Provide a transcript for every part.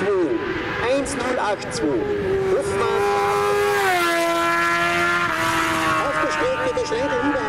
1082. Hofmann. Aufgeschrägte Geschläge über.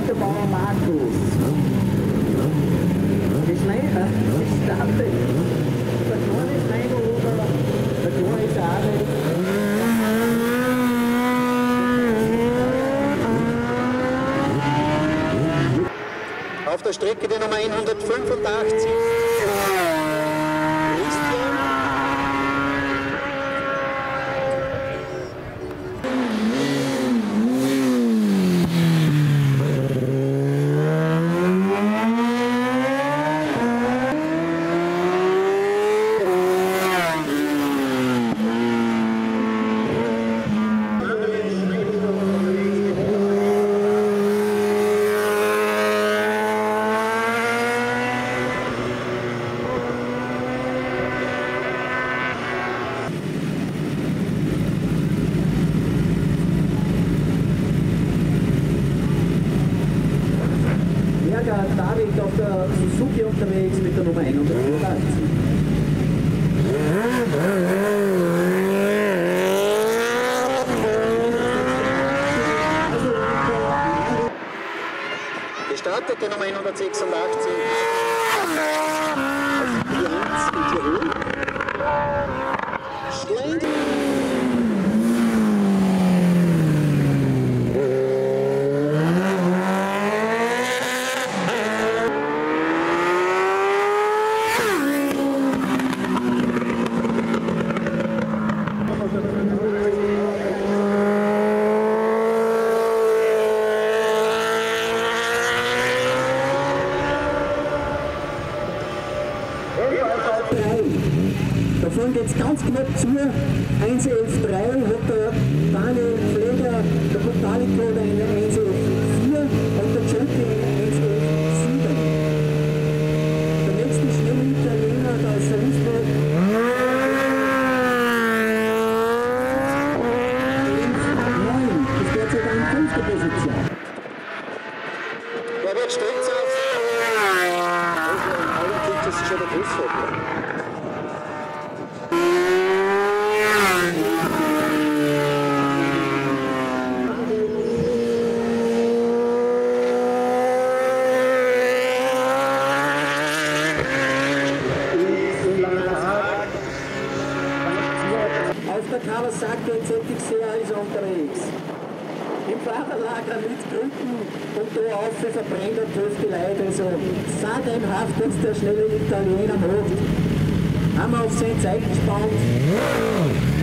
Winterbauer Markus. Die Schleicher, die startet. Der kleine Schleicher oder der kleine Sade. Auf der Strecke die Nummer 185. explained. 是不是？Und da auf verbrennt er die Leute. Also sagenhaft jetzt der schnelle Italiener macht. Haben wir auf seine Zeit gespannt.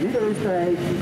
你在？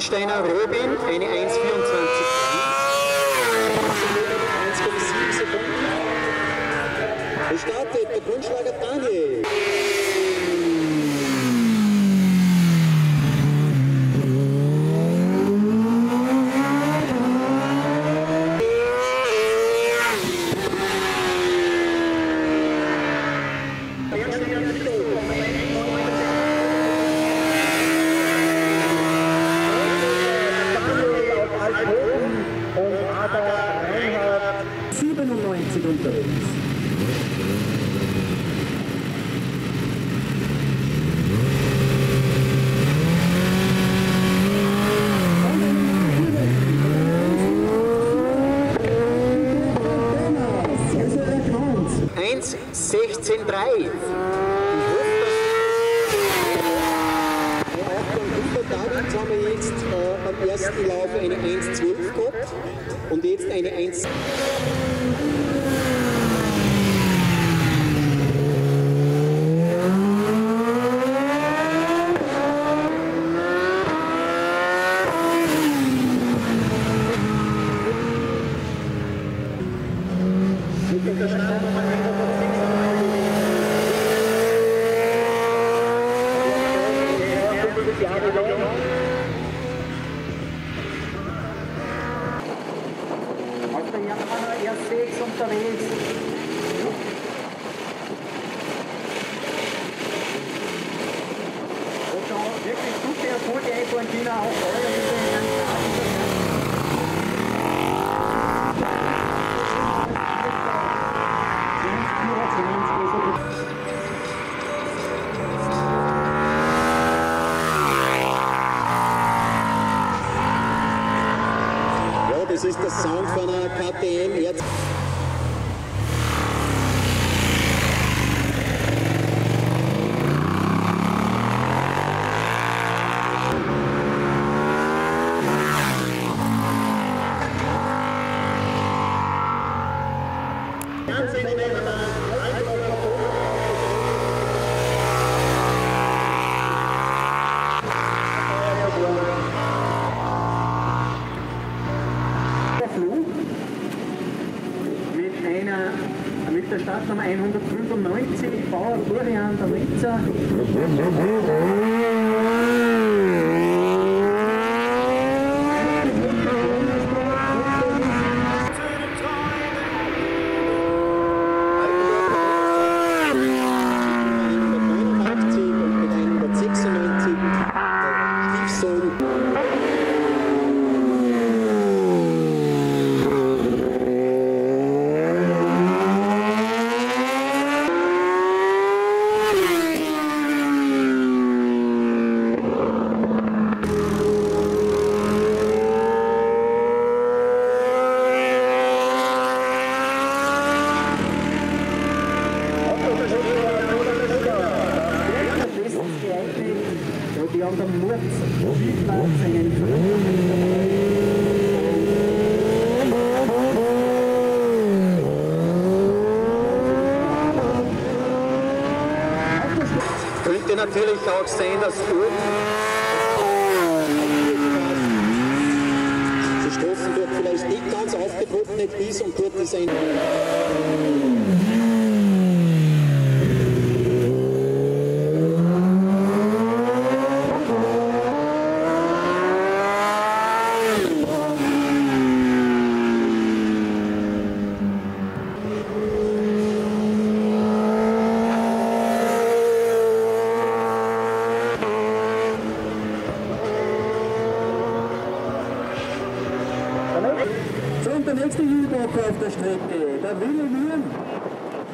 Hinkelsteiner Robin, eine 1,24. 1,7 Sekunden. Gestartet der Grundschlager Daniel. Preis. David haben wir jetzt äh, am ersten Lauf eine 1,12 gehabt und jetzt eine 1. Frankfurter Kapitän jetzt. Könnte natürlich auch sehen, dass die Strophen dort vielleicht nicht ganz aufgeboten ist und dort ist ein... der nächste Jübacher auf der Strecke, der Willi Wurm.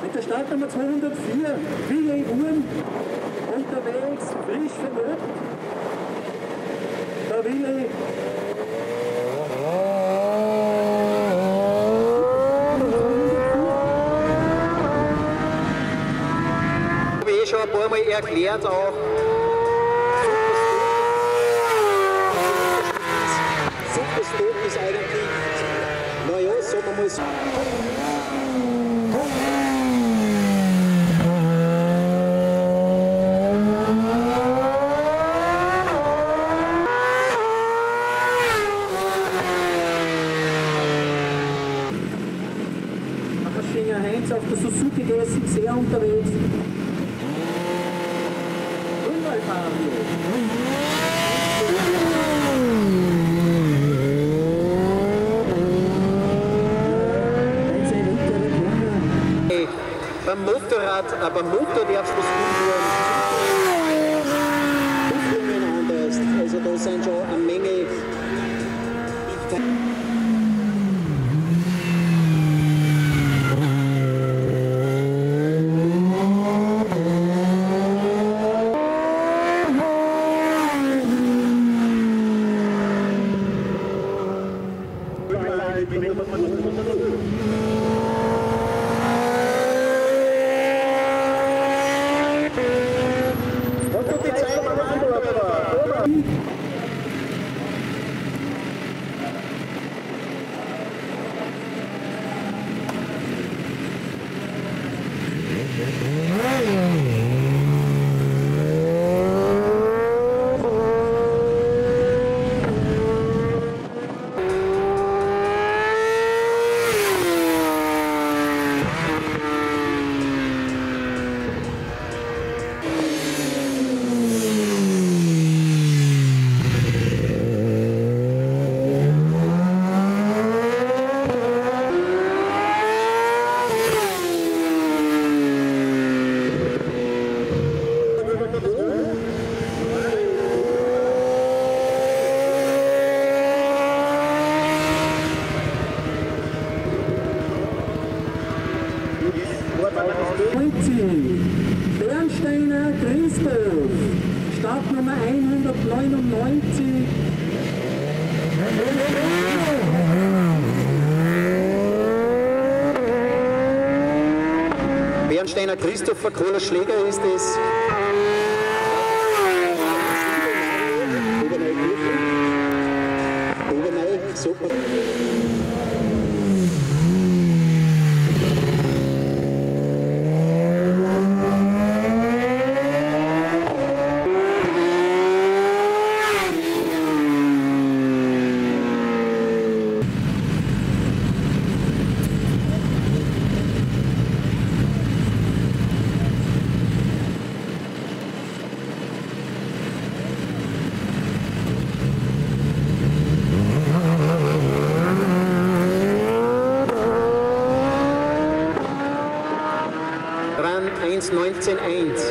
Mit der Startnummer 204, Willi Wurm, unterwegs, frisch verlobt. Der Willi eh schon ein paar Mal erklärt auch. vezes. A caixinha rente ao Suzuki D5 também Bernsteiner Christoph, Startnummer 199. Bernsteiner Christopher Kohler Schläger ist es. and AIDS.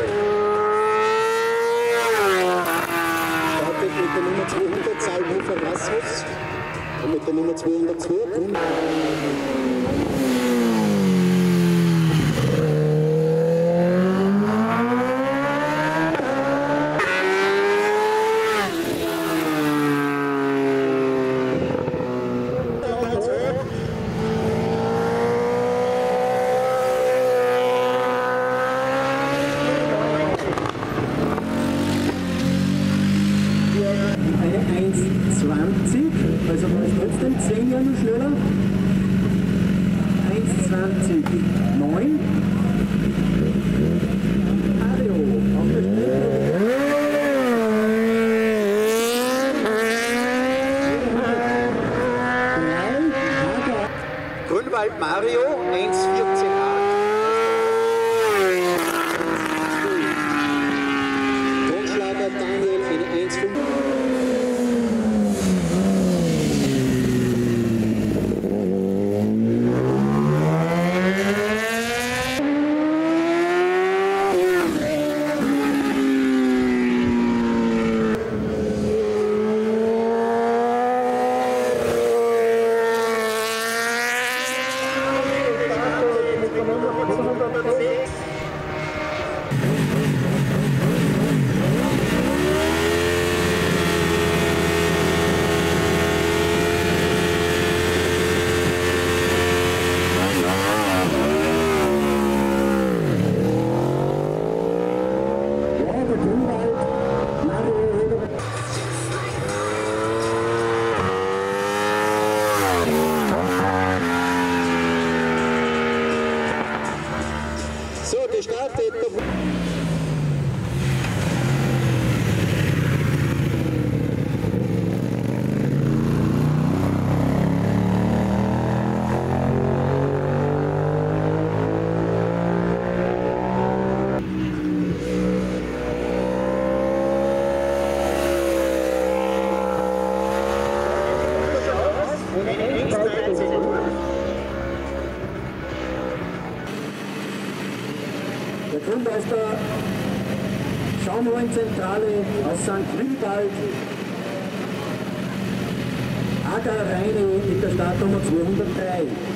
Der Grund aus der Schaumweinzentrale aus St. Willibald, Agar Reine mit der Startnummer 203.